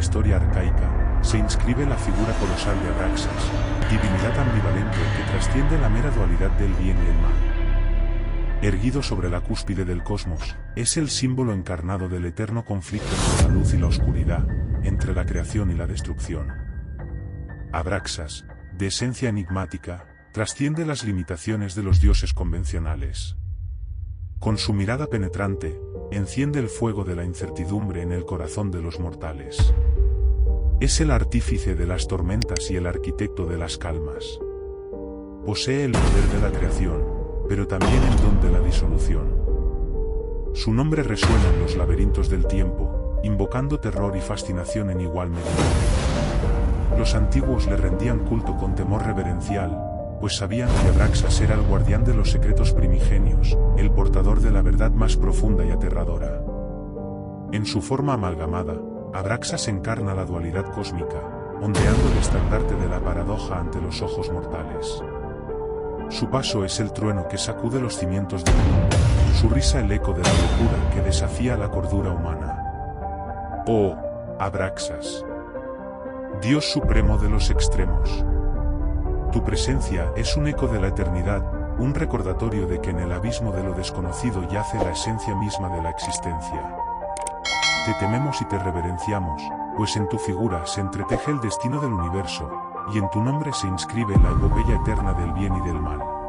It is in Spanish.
historia arcaica, se inscribe la figura colosal de Abraxas, divinidad ambivalente que trasciende la mera dualidad del bien y el mal. Erguido sobre la cúspide del cosmos, es el símbolo encarnado del eterno conflicto entre la luz y la oscuridad, entre la creación y la destrucción. Abraxas, de esencia enigmática, trasciende las limitaciones de los dioses convencionales. Con su mirada penetrante, enciende el fuego de la incertidumbre en el corazón de los mortales. Es el artífice de las tormentas y el arquitecto de las calmas. Posee el poder de la creación, pero también el don de la disolución. Su nombre resuena en los laberintos del tiempo, invocando terror y fascinación en igual medida. Los antiguos le rendían culto con temor reverencial, pues sabían que Abraxas era el guardián de los secretos primigenios, el portador de la verdad más profunda y aterradora. En su forma amalgamada, Abraxas encarna la dualidad cósmica, ondeando el estandarte de la paradoja ante los ojos mortales. Su paso es el trueno que sacude los cimientos del mundo, su risa el eco de la locura que desafía la cordura humana. Oh, Abraxas. Dios supremo de los extremos. Tu presencia es un eco de la eternidad, un recordatorio de que en el abismo de lo desconocido yace la esencia misma de la existencia. Te tememos y te reverenciamos, pues en tu figura se entreteje el destino del universo, y en tu nombre se inscribe la epopeya eterna del bien y del mal.